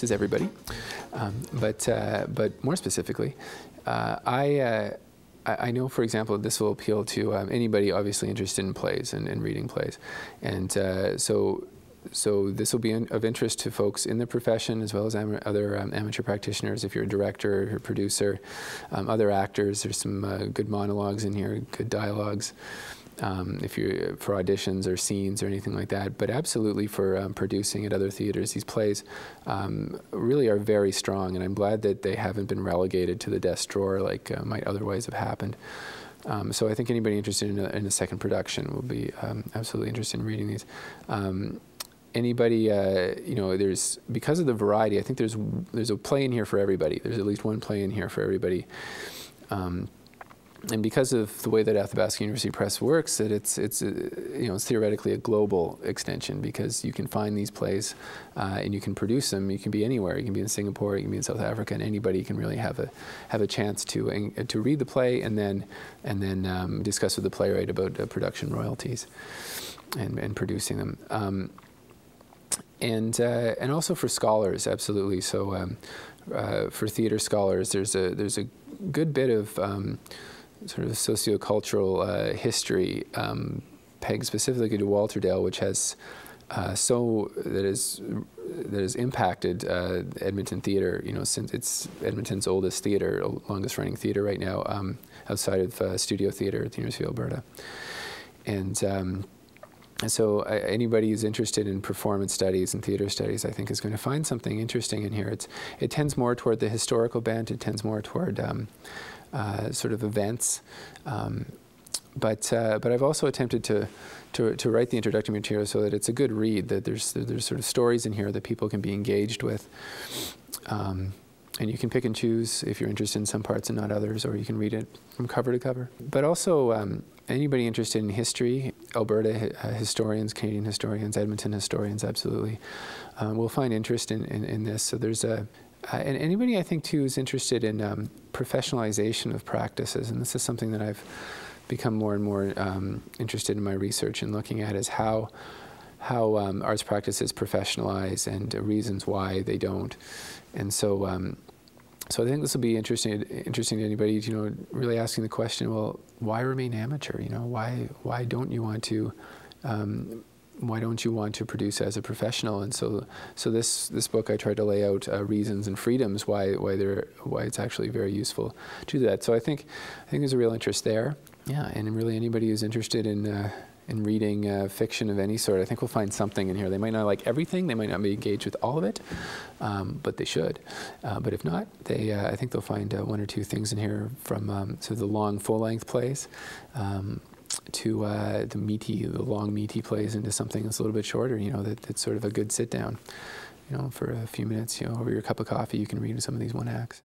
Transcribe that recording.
is everybody, um, but uh, but more specifically, uh, I. Uh, I know, for example, this will appeal to um, anybody obviously interested in plays and, and reading plays. And uh, so so this will be in, of interest to folks in the profession as well as am other um, amateur practitioners. If you're a director or producer, um, other actors, there's some uh, good monologues in here, good dialogues. Um, if you're for auditions or scenes or anything like that, but absolutely for um, producing at other theaters, these plays um, really are very strong, and I'm glad that they haven't been relegated to the desk drawer like uh, might otherwise have happened. Um, so I think anybody interested in a, in a second production will be um, absolutely interested in reading these. Um, anybody, uh, you know, there's because of the variety. I think there's there's a play in here for everybody. There's at least one play in here for everybody. And because of the way that Athabasca University Press works, that it's it's a, uh, you know theoretically a global extension because you can find these plays uh, and you can produce them. You can be anywhere. You can be in Singapore. You can be in South Africa, and anybody can really have a have a chance to to read the play and then and then um, discuss with the playwright about uh, production royalties and, and producing them. Um, and uh, and also for scholars, absolutely. So um, uh, for theater scholars, there's a there's a good bit of um, sort of sociocultural uh, history um, pegged specifically to Walterdale, which has uh, so that is that has impacted uh, Edmonton theater. You know, since it's Edmonton's oldest theater, longest running theater right now, um, outside of uh, studio theater at the University of Alberta, and um, so uh, anybody who's interested in performance studies and theater studies, I think, is going to find something interesting in here. It's, it tends more toward the historical bent. It tends more toward um, sort of events. Um, but uh, but I've also attempted to, to to write the introductory material so that it's a good read. That there's there's sort of stories in here that people can be engaged with. Um, and you can pick and choose if you're interested in some parts and not others, or you can read it from cover to cover. But also, um, anybody interested in history, Alberta uh, historians, Canadian historians, Edmonton historians, absolutely, um, will find interest in, in, in, this. So there's a, uh, and anybody I think too who's interested in um, professionalization of practices, and this is something that I've become more and more um, interested in my research and looking at is how how um, arts practices professionalize and uh, reasons why they don't. And so, um, so I think this will be interesting, interesting to anybody, you know, really asking the question, well, why remain amateur? You know, why, why don't you want to, um, why don't you want to produce as a professional? And so, so this, this book, I tried to lay out uh, reasons and freedoms why, why, they're, why it's actually very useful to do that. So I think, I think there's a real interest there. Yeah, and really anybody who's interested in, uh, in reading uh, fiction of any sort, I think we'll find something in here. They might not like everything, they might not be engaged with all of it, um, but they should. Uh, but if not, they, uh, I think they'll find uh, one or two things in here from um, sort of the long full-length plays um, to uh, the meaty, the long meaty plays into something that's a little bit shorter. You know, that, that's sort of a good sit down. You know, for a few minutes, you know, over your cup of coffee, you can read some of these one acts.